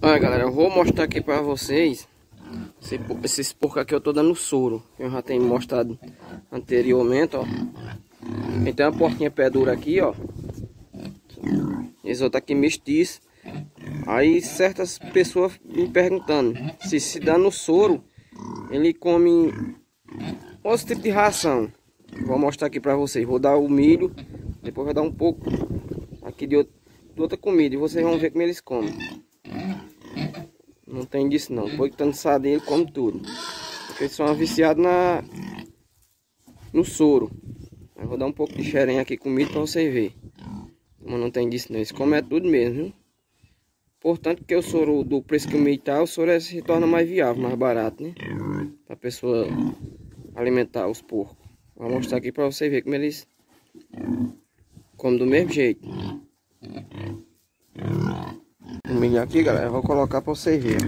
Olha galera, eu vou mostrar aqui pra vocês esse, esses porcos aqui eu tô dando soro. Eu já tenho mostrado anteriormente, ó. Tem uma porquinha pé dura aqui, ó. Esse outro aqui mestiço. Aí certas pessoas me perguntando se se dando soro, ele come outro tipo de ração. Vou mostrar aqui pra vocês. Vou dar o milho, depois vou dar um pouco aqui de, outro, de outra comida. E vocês vão ver como eles comem. Não tem disso não. Foi que tá no ele come tudo. Porque eles são viciados na, no soro. Eu vou dar um pouco de xerém aqui comigo para você ver. Mas não tem disso não. Eles comem é tudo mesmo, viu? Portanto, que o soro do preço que o milho tá, o soro é, se torna mais viável, mais barato, né? Pra pessoa alimentar os porcos. Vou mostrar aqui para você ver como eles comem do mesmo jeito o milho aqui, galera. Vou colocar para você ver.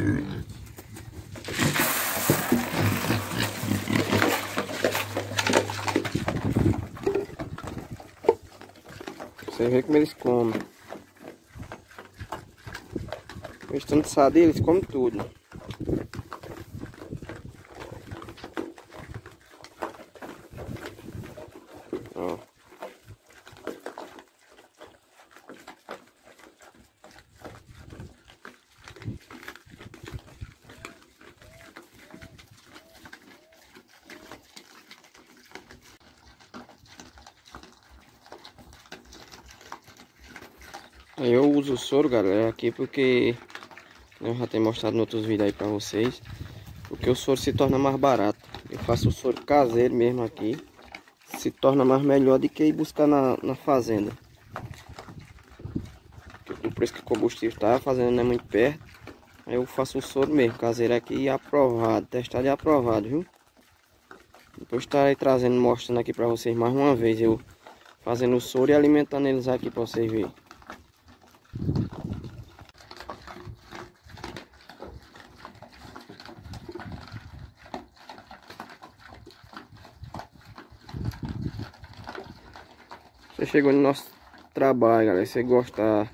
Você vê como eles comem. Estão de eles comem tudo. Eu uso soro, galera, aqui porque eu já tenho mostrado em outros vídeos aí pra vocês. Porque o soro se torna mais barato. Eu faço o soro caseiro mesmo aqui. Se torna mais melhor do que ir buscar na, na fazenda. O preço que o combustível está, a fazenda não é muito perto. Aí eu faço o soro mesmo, caseiro aqui aprovado, testado e aprovado, viu? Depois estarei trazendo, mostrando aqui pra vocês mais uma vez eu fazendo o soro e alimentando eles aqui pra vocês verem. Você chegou no nosso trabalho, galera. Se gostar,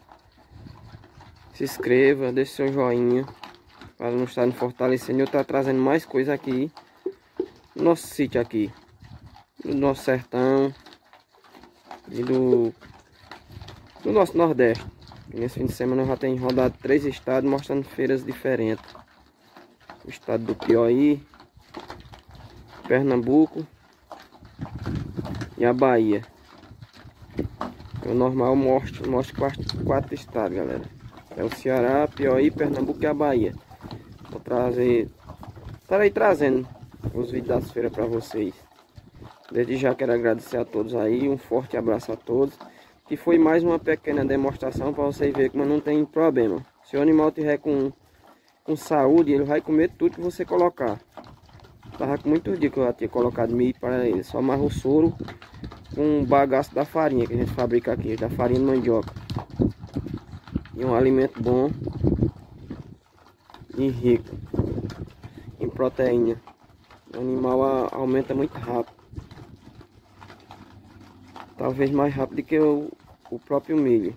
se inscreva, deixe seu joinha para não estar nos fortalecendo. Eu estou trazendo mais coisa aqui no nosso sítio aqui, do nosso sertão e do, do nosso Nordeste. Nesse fim de semana eu já tenho rodado três estados mostrando feiras diferentes. O estado do Piauí, Pernambuco e a Bahia. O normal mostra, mostra quatro, quatro estados, galera. É o Ceará, Piauí, Pernambuco e a Bahia. Vou trazer. Estarei trazendo os vídeos das feiras para vocês. Desde já quero agradecer a todos aí. Um forte abraço a todos. Que foi mais uma pequena demonstração para vocês verem como não tem problema. Se o animal tiver com, com saúde, ele vai comer tudo que você colocar. Tava com muitos dias que eu já tinha colocado milho para ele. Só mais o soro com um bagaço da farinha que a gente fabrica aqui, da farinha de mandioca. E um alimento bom e rico em proteína. O animal aumenta muito rápido. Talvez mais rápido que o, o próprio milho.